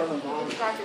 off